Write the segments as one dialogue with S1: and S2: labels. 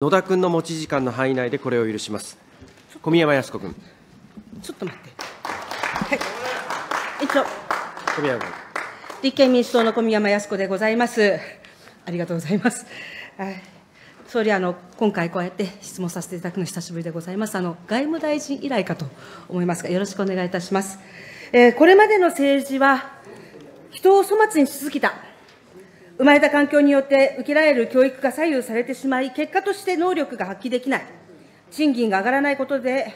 S1: 野田君の持ち時間の範囲内でこれを許します。小宮山靖子君。
S2: ちょっと待って。はい。一応、
S1: 小宮山君。
S2: 立憲民主党の小宮山靖子でございます。ありがとうございます。はい総理、あの、今回こうやって質問させていただくの久しぶりでございます。あの、外務大臣以来かと思いますが、よろしくお願いいたします。えーこれまでの政治は、人を粗末にしすぎた。生まれた環境によって受けられる教育が左右されてしまい、結果として能力が発揮できない。賃金が上がらないことで、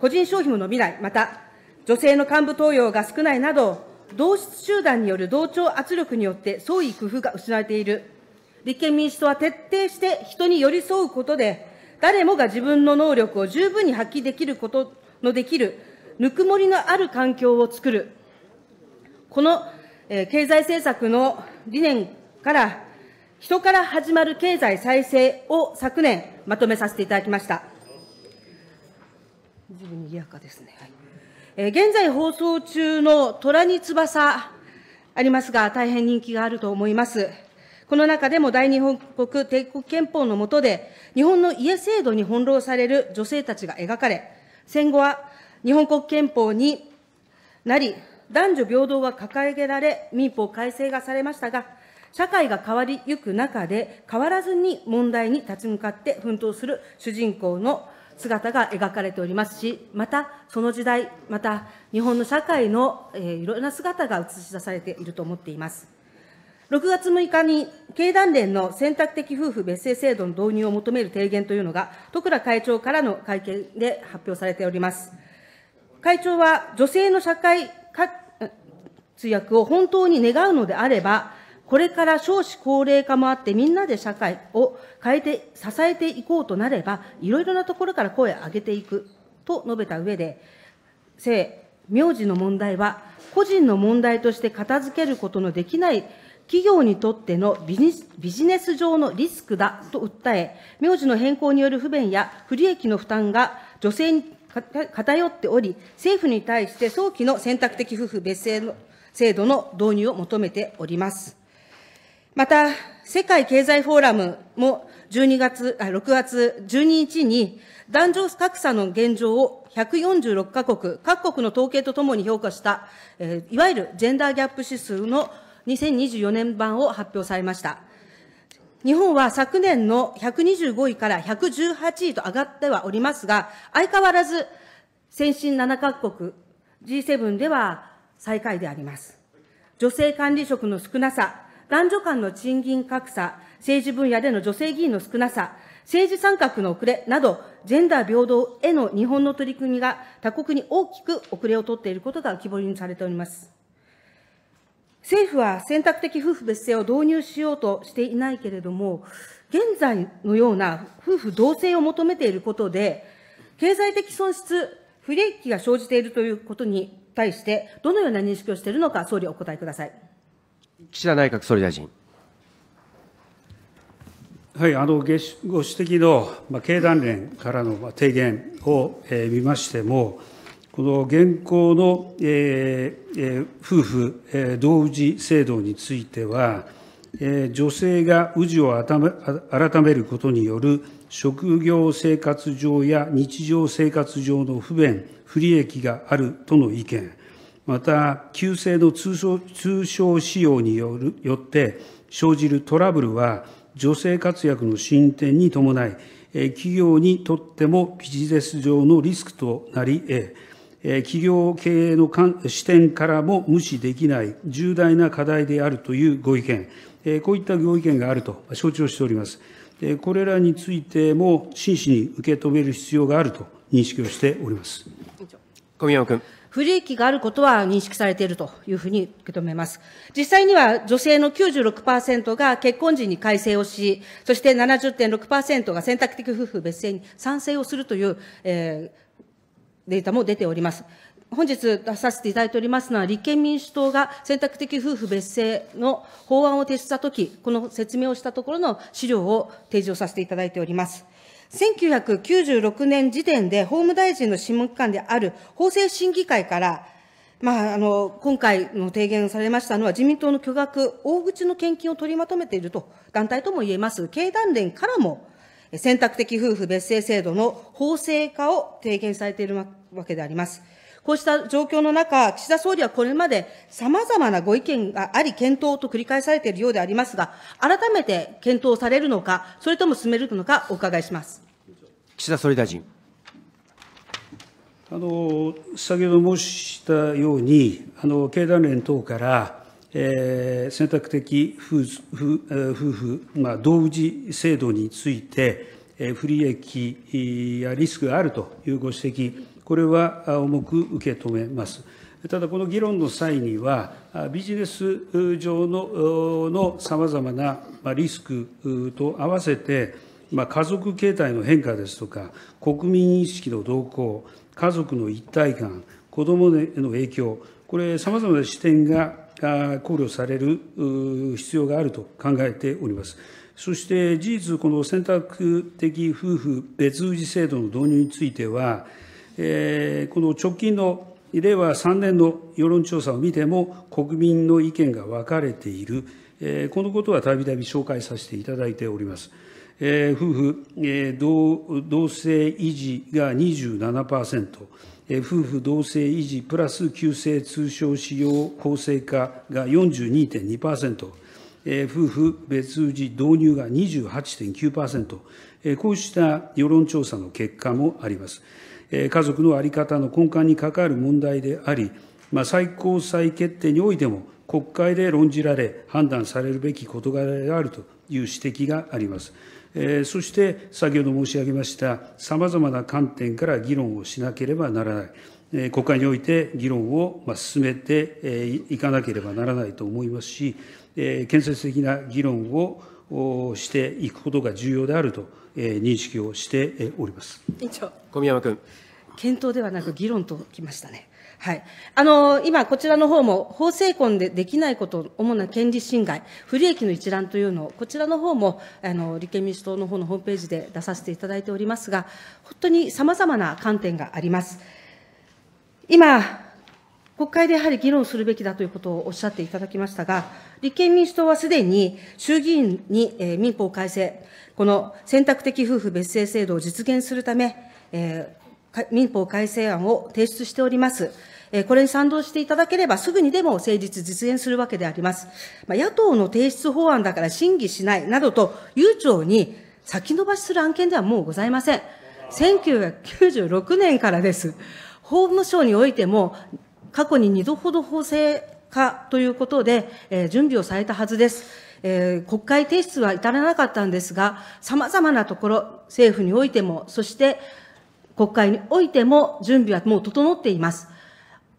S2: 個人消費も伸びない。また、女性の幹部登用が少ないなど、同質集団による同調圧力によって創意工夫が失われている。立憲民主党は徹底して人に寄り添うことで、誰もが自分の能力を十分に発揮できることのできる、ぬくもりのある環境を作る。この、えー経済政策の理念から、人から始まる経済再生を昨年まとめさせていただきました。ずいぶん賑やかですね。はいえー現在放送中の虎に翼ありますが、大変人気があると思います。この中でも大日本国帝国憲法の下で、日本の家制度に翻弄される女性たちが描かれ、戦後は日本国憲法になり、男女平等が掲げられ、民法改正がされましたが、社会が変わりゆく中で、変わらずに問題に立ち向かって奮闘する主人公の姿が描かれておりますし、また、その時代、また、日本の社会の、えーいろいろな姿が映し出されていると思っています。6月6日に経団連の選択的夫婦別姓制度の導入を求める提言というのが、徳倉会長からの会見で発表されております。会長は女性の社会活躍を本当に願うのであれば、これから少子高齢化もあって、みんなで社会を変えて、支えていこうとなれば、いろいろなところから声を上げていくと述べた上で、性、名字の問題は、個人の問題として片付けることのできない企業にとってのビジネスビジネス上のリスクだと訴え、名字の変更による不便や不利益の負担が女性に偏っており、政府に対して早期の選択的夫婦別姓制度の導入を求めております。また、世界経済フォーラムも12月、6月12日に、男女格差の現状を146カ国、各国の統計とともに評価した、えーいわゆるジェンダーギャップ指数の2024年版を発表されました。日本は昨年の125位から118位と上がってはおりますが、相変わらず先進7カ国、G7 では最下位であります。女性管理職の少なさ、男女間の賃金格差、政治分野での女性議員の少なさ、政治参画の遅れなど、ジェンダー平等への日本の取り組みが他国に大きく遅れを取っていることが浮き彫りにされております。政府は選択的夫婦別姓を導入しようとしていないけれども、現在のような夫婦同姓を求めていることで、経済的損失、不利益が生じているということに対して、どのような認識をしているのか、総理お答えください。
S1: 岸田内閣総理大臣。
S3: はい、あのご指摘のまあ経団連からのまあ提言をえー見ましても、この現行の、えーえー夫婦えー同氏制度については、えー女性が氏を改めることによる職業生活上や日常生活上の不便、不利益があるとの意見、また、旧姓の通称通称使用によるよって生じるトラブルは、女性活躍の進展に伴い、企業にとってもビジネス上のリスクとなり得、企業経営の視点からも無視できない重大な課題であるというご意見、こういったご意見があると承知をしております。これらについても真摯に受け止める必要があると認識をしております。
S1: 小宮山君。
S2: 不利益があることは認識されているというふうに受け止めます。実際には女性の96%が結婚時に改正をし、そして70.6%が選択的夫婦別姓に賛成をするという、えーデータも出ております。本日出させていただいておりますのは、立憲民主党が選択的夫婦別姓の法案を提出したとき、この説明をしたところの資料を提示をさせていただいております。1996年時点で法務大臣の諮問機関である法制審議会から、まあ、あの、今回の提言されましたのは、自民党の巨額、大口の献金を取りまとめていると、団体とも言えます、経団連からも、選択的夫婦別姓制度の法制化を提言されているわけであります。こうした状況の中、岸田総理はこれまで様々なご意見があり、検討と繰り返されているようでありますが、改めて検討されるのか、それとも進めるのか、お伺いします。
S1: 岸田総理大臣。
S3: あの先ほど申したように、あの経団連等から、えー選択的夫婦夫婦、まあ、同氏制度について、えー不利益やリスクがあるというご指摘、これは重く受け止めます。ただ、この議論の際には、ビジネス上のさまざまなリスクと合わせて、家族形態の変化ですとか、国民意識の動向、家族の一体感、子どもへの影響、これ、さまざまな視点が考慮される必要があると考えております。そして事実、この選択的夫婦別氏制度の導入については、この直近の令和3年の世論調査を見ても、国民の意見が分かれている、このことはたびたび紹介させていただいております。夫婦、同性維持が27%、夫婦同性維持プラス旧姓通称使用公正化が42.2%、夫婦別氏導入が28.9%、こうした世論調査の結果もあります。家族の在り方の根幹に関わる問題であり、ま、最高裁決定においても、国会で論じられ、判断されるべき事柄であるという指摘があります。そして、先ほど申し上げました、さまざまな観点から議論をしなければならない。国会において議論を進めていかなければならないと思いますし、建設的な議論をしていくことが重要であると認識をしてえーおります。
S2: 委員長。
S1: 小宮山君。
S2: 検討ではなく議論ときましたね。はい。あの、今、こちらの方も、法制婚でできないこと、主な権利侵害、不利益の一覧というのを、こちらの方も、あの、立憲民主党の方のホームページで出させていただいておりますが、本当に様々な観点があります。今、国会でやはり議論するべきだということをおっしゃっていただきましたが、立憲民主党はすでに衆議院に、えー民法改正、この選択的夫婦別姓制度を実現するため、え民法改正案を提出しております。えーこれに賛同していただければ、すぐにでも成立、実現するわけであります。まあ、野党の提出法案だから審議しないなどと、悠長に先延ばしする案件ではもうございません。1996年からです。法務省においても、過去に2度ほど法制化ということで、え準備をされたはずです。えー国会提出は至らなかったんですが、様々なところ、政府においても、そして国会においても準備はもう整っています。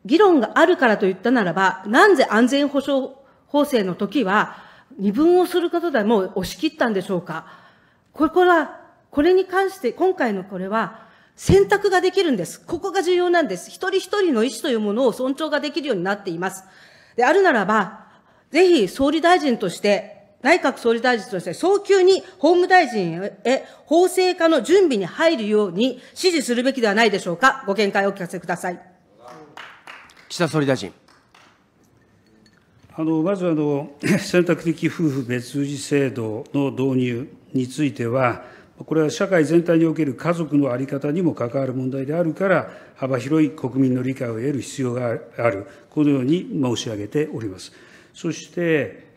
S2: 議論があるからと言ったならば、なんで安全保障法制の時は、二分をすることでもう押し切ったんでしょうか。これは、これに関して、今回のこれは、選択ができるんです。ここが重要なんです。一人一人の意思というものを尊重ができるようになっています。であるならば、ぜひ総理大臣として、内閣総理大臣として早急に法務大臣へ法制化の準備に入るように指示するべきではないでしょうか。ご見解をお聞かせください。
S1: 岸田総理大臣。
S3: あのまずあの、選択的夫婦別氏制度の導入については、これは社会全体における家族の在り方にも関わる問題であるから、幅広い国民の理解を得る必要がある、このように申し上げております。そして、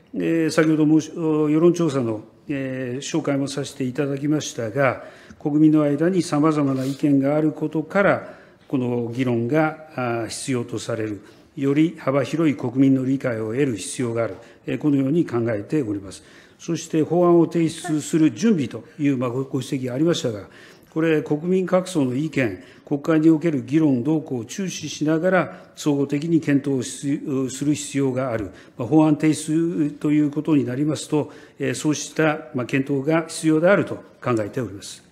S3: 先ほど申し世論調査の、紹介もさせていただきましたが、国民の間にさまざまな意見があることから、この議論が必要とされる。より幅広い国民の理解を得る必要がある、このように考えております。そして法案を提出する準備というまあごご指摘がありましたが、これ、国民各層の意見、国会における議論動向を注視しながら、総合的に検討しする必要がある、まあ法案提出ということになりますと、えーそうしたまあ検討が必要であると考えております。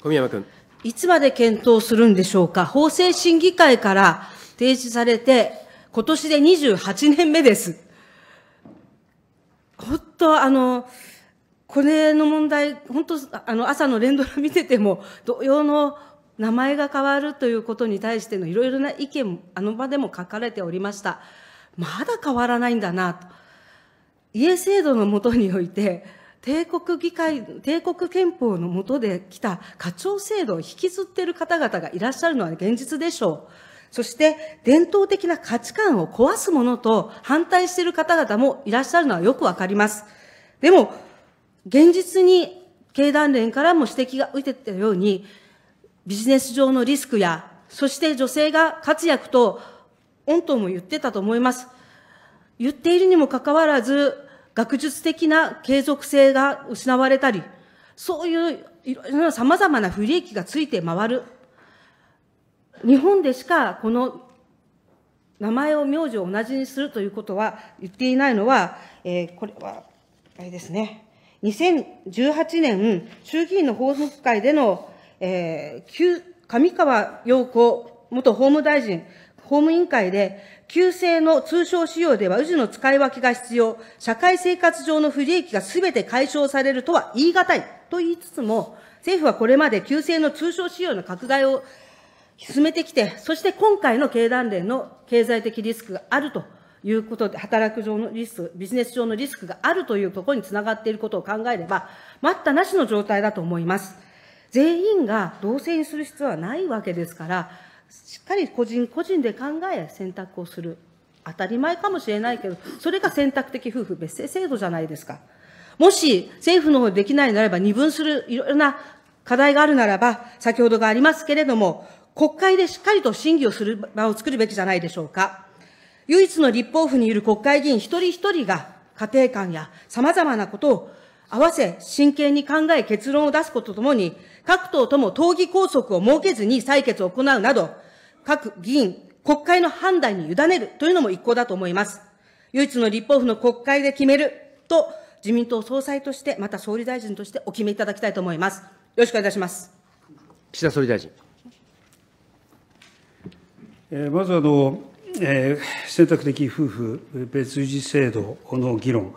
S1: 小宮山君。
S2: いつまで検討するんでしょうか。法制審議会から提出されて、今年で28年目です。本当、あの、これの問題、本当、あの、朝の連ドラ見てても、同様の名前が変わるということに対してのいろいろな意見、あの場でも書かれておりました。まだ変わらないんだなと。家制度のもとにおいて、帝国議会、帝国憲法の下で来た課長制度を引きずっている方々がいらっしゃるのは現実でしょう。そして伝統的な価値観を壊すものと反対している方々もいらっしゃるのはよくわかります。でも、現実に経団連からも指摘が受けてたように、ビジネス上のリスクや、そして女性が活躍と、御党も言ってたと思います。言っているにもかかわらず、学術的な継続性が失われたり、そういういろいろな様々な不利益がついて回る。日本でしかこの名前を名字を同じにするということは言っていないのは、えー、これは、あれですね。2018年、衆議院の法務会での、えー、上川陽子元法務大臣、法務委員会で、旧姓の通称使用では、氏の使い分けが必要、社会生活上の不利益がすべて解消されるとは言い難いと言いつつも、政府はこれまで旧姓の通称使用の拡大を進めてきて、そして今回の経団連の経済的リスクがあるということで、働く上のリスク、ビジネス上のリスクがあるというところにつながっていることを考えれば、待ったなしの状態だと思います。全員が同性にする必要はないわけですから、しっかり個人個人で考え、選択をする。当たり前かもしれないけど、それが選択的夫婦別姓制度じゃないですか。もし政府の方でできないならば、二分するいろいろな課題があるならば、先ほどがありますけれども、国会でしっかりと審議をする場を作るべきじゃないでしょうか。唯一の立法府にいる国会議員一人一人が家庭観や様々なことを合わせ真剣に考え結論を出すこととともに、各党とも党議拘束を設けずに採決を行うなど、各議員、国会の判断に委ねるというのも一向だと思います。唯一の立法府の国会で決めると、自民党総裁として、また総理大臣としてお決めいただきたいと思います。よろしくお願いいたします。
S1: 岸田総理大臣。
S3: まずあの、えー、選択的夫婦別氏制度の議論、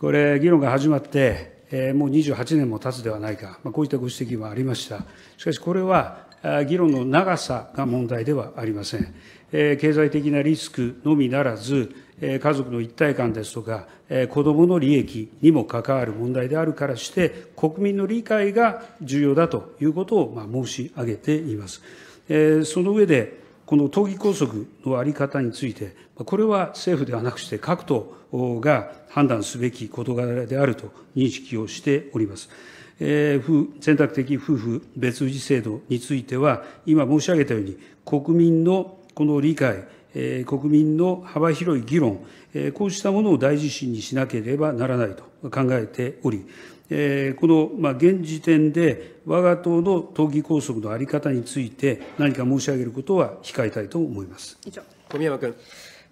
S3: これ、議論が始まって、えー、もう28年も経つではないか、まあ、こういったご指摘もありました。しかし、これは議論の長さが問題ではありません。えー、経済的なリスクのみならず、えー、家族の一体感ですとか、えー、子どもの利益にも関わる問題であるからして、国民の理解が重要だということを、まあ、申し上げています。えー、その上で、この党議拘束の在り方について、これは政府ではなくして各党が判断すべき事柄であると認識をしております。えー、選択的夫婦別氏制度については、今申し上げたように、国民のこの理解、えー、国民の幅広い議論、えー、こうしたものを大事心にしなければならないと考えており、この、まあ、現時点で、我が党の党議拘束の在り方について、何か申し上げることは控えたいと思います
S1: 以上小宮山君。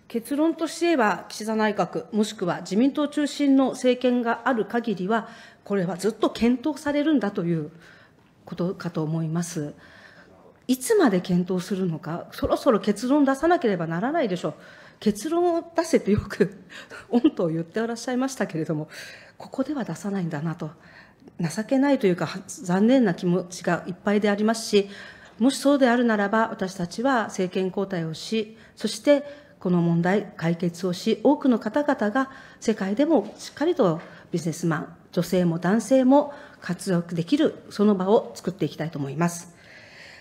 S2: 結論としては、岸田内閣、もしくは自民党中心の政権がある限りは、これはずっと検討されるんだということかと思います。いつまで検討するのか、そろそろ結論出さなければならないでしょう。結論を出せてよく、御党言っておらっしゃいましたけれども、ここでは出さないんだなと、情けないというか、残念な気持ちがいっぱいでありますし、もしそうであるならば、私たちは政権交代をし、そしてこの問題、解決をし、多くの方々が世界でもしっかりとビジネスマン、女性も男性も活躍できる、その場を作っていきたいと思います。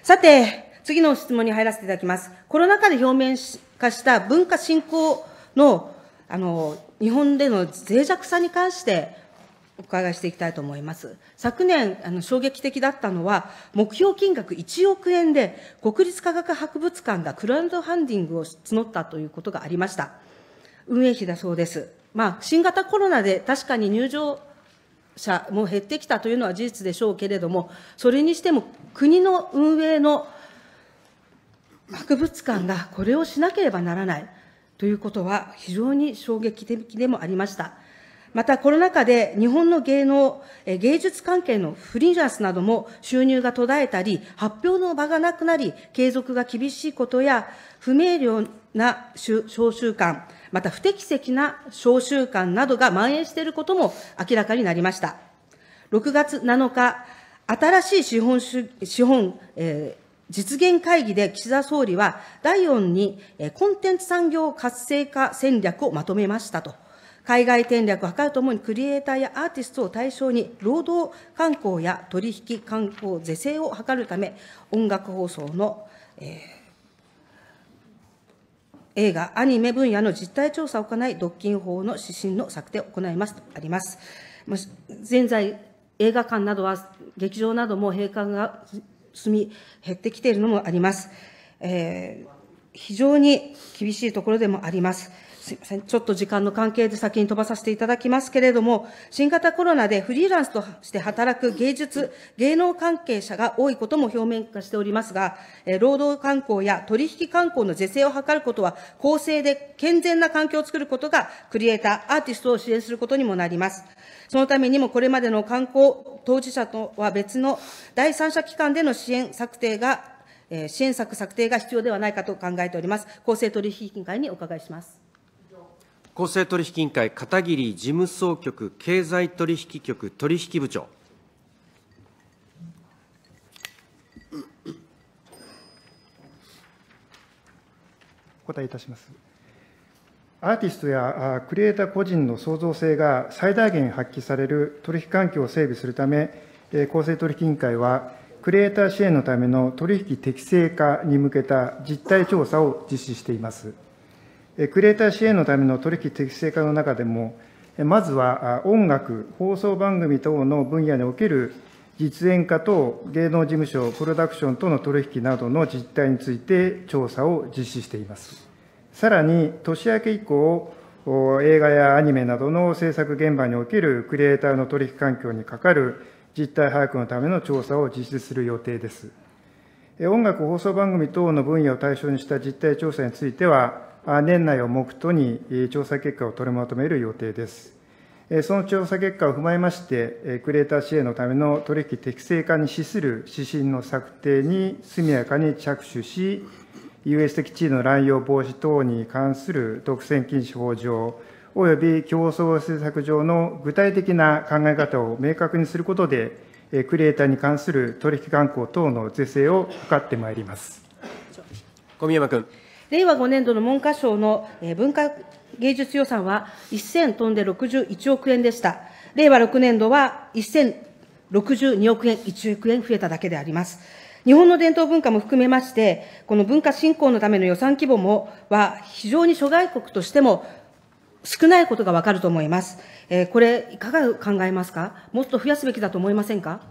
S2: さて、次の質問に入らせていただきます。コロナ禍で表面化した文化振興のあの日本での脆弱さに関してお伺いしていきたいと思います。昨年、あの衝撃的だったのは、目標金額1億円で、国立科学博物館がクラウドファンディングを募ったということがありました。運営費だそうです。まあ、新型コロナで確かに入場者も減ってきたというのは事実でしょうけれども、それにしても国の運営の博物館がこれをしなければならない。ということは非常に衝撃的でもありました。またコロナ禍で日本の芸能、芸術関係のフリーランスなども収入が途絶えたり、発表の場がなくなり、継続が厳しいことや、不明瞭な召集感、また不適切な召集感などが蔓延していることも明らかになりました。6月7日、新しい資本主資本、えー実現会議で岸田総理は、第4にコンテンツ産業活性化戦略をまとめましたと海外転略を図るともにクリエイターやアーティストを対象に、労働観光や取引観光是正を図るため、音楽放送の、えー映画、アニメ分野の実態調査を行い、独禁法の指針の策定を行いますとあります。現在、映画館などは、劇場なども閉館が進み、減ってきているのもあります。えー、非常に厳しいところでもあります。すみません。ちょっと時間の関係で先に飛ばさせていただきますけれども、新型コロナでフリーランスとして働く芸術、芸能関係者が多いことも表面化しておりますが、労働観光や取引観光の是正を図ることは、公正で健全な環境を作ることが、クリエイター、アーティストを支援することにもなります。そのためにも、これまでの観光当事者とは別の第三者機関での支援策定が、支援策策定が必要ではないかと考えております。公正取引委員会にお伺いします。
S1: 公正取引委員会、片桐事務総局経済取引局取引部長。
S4: お答えいたします。アーティストやクリエイター個人の創造性が最大限発揮される取引環境を整備するため、公正取引委員会は、クリエイター支援のための取引適正化に向けた実態調査を実施しています。クリエイター支援のための取引適正化の中でも、まずは音楽、放送番組等の分野における実演化と芸能事務所、プロダクションとの取引などの実態について調査を実施しています。さらに、年明け以降、映画やアニメなどの制作現場におけるクリエイターの取引環境にかかる実態把握のための調査を実施する予定です。音楽放送番組等の分野を対象にした実態調査については、年内を目途に調査結果を取りまとめる予定です。その調査結果を踏まえまして、クリエイター支援のための取引適正化に資する指針の策定に速やかに着手し、優越的地位の乱用防止等に関する独占禁止法上、および競争政策上の具体的な考え方を明確にすることで、クリエイターに関する取引慣行等の是正を図ってまいります。
S1: 小宮山君。
S2: 令和5年度の文科省の文化芸術予算は1000飛んで61億円でした。令和6年度は1062億円、1億円増えただけであります。日本の伝統文化も含めまして、この文化振興のための予算規模もは非常に諸外国としても少ないことがわかると思います。えー、これ、いかが考えますか？もっと増やすべきだと思いませんか？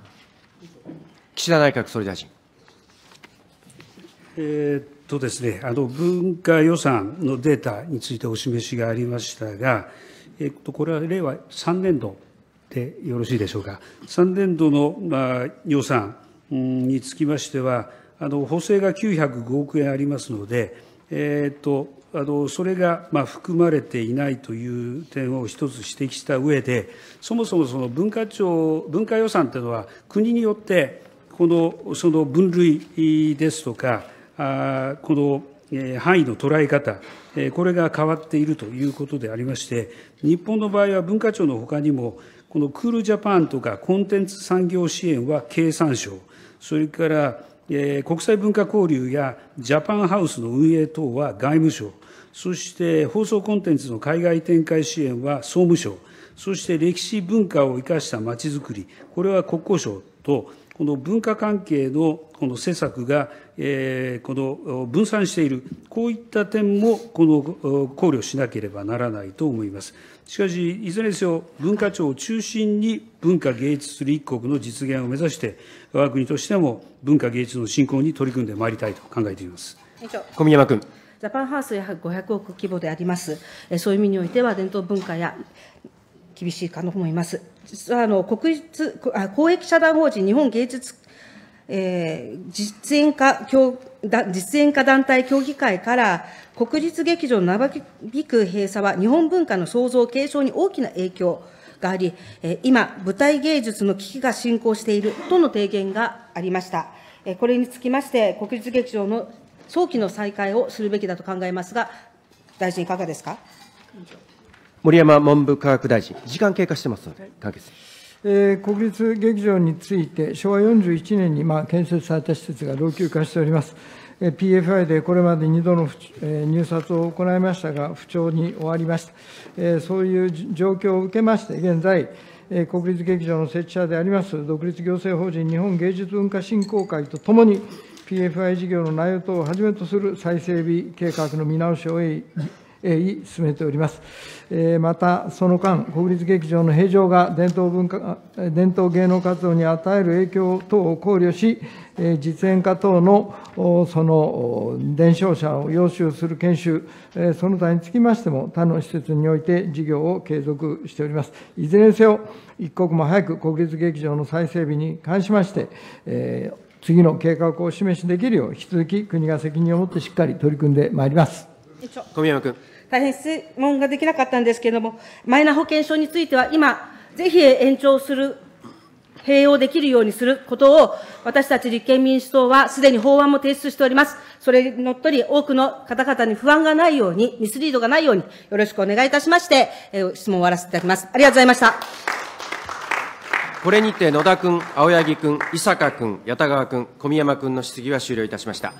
S1: 岸田内閣総理大臣。
S3: えーとですね、あの文化予算のデータについてお示しがありましたが、えっと、これは令和3年度でよろしいでしょうか。3年度の、まあ、予算につきましては、あの補正が905億円ありますので、えっと、あのそれがまあ含まれていないという点を一つ指摘した上で、そもそもその文化庁、文化予算というのは、国によって、このその分類ですとか、この範囲の捉え方、これが変わっているということでありまして、日本の場合は文化庁のほかにも、このクールジャパンとかコンテンツ産業支援は経産省、それから国際文化交流やジャパンハウスの運営等は外務省、そして放送コンテンツの海外展開支援は総務省、そして歴史文化を生かしたまちづくり、これは国交省と、この文化関係のこの施策が、えー、この分散している、こういった点もこの考慮しなければならないと思います。しかし、いずれにせよ、文化庁を中心に文化芸術する一国の実現を目指して、我が国としても文化芸術の振興に取り組んでまいりたいと考えています。
S1: 小宮山君。
S2: ジャパンハウスや500億規模であります。そういう意味においては、伝統文化や厳しいかと思います。実はあの国立あ公益社団法人日本芸術、えー、実演化協実演化団体協議会から国立劇場の長引く閉鎖は日本文化の創造継承に大きな影響があり、今、舞台芸術の危機が進行しているとの提言がありました。これにつきまして、国立劇場の早期の再開をするべきだと考えますが、大臣いかがですか？
S1: 森山文部科学大臣、時間経過してますので、関係
S5: えー、国立劇場について、昭和41年にまあ建設された施設が老朽化しております。えー PFI でこれまで2度の不えー入札を行いましたが、不調に終わりました。えーそういう状況を受けまして、現在、えー国立劇場の設置者であります、独立行政法人日本芸術文化振興会とともに、PFI 事業の内容等をはじめとする再整備計画の見直しを進めております。また、その間、国立劇場の平常が伝統文化、伝統芸能活動に与える影響等を考慮し、実演家等のその伝承者を要求する研修、その他につきましても、他の施設において事業を継続しております。いずれにせよ、一刻も早く国立劇場の再整備に関しまして、え次の計画をお示しできるよう、引き続き国が責任を持ってしっかり取り組んでまいります。
S1: 小宮山君。
S2: 大変質問ができなかったんですけれども、マイナ保険証については今、ぜひ延長する、併用できるようにすることを、私たち立憲民主党はすでに法案も提出しております。それにのっとり、多くの方々に不安がないように、ミスリードがないように、よろしくお願いいたしまして、え質問を終わらせていただきます。ありがとうございました。
S1: これにて野田君、青柳君、伊坂君、谷田川君、小宮山君の質疑は終了いたしました。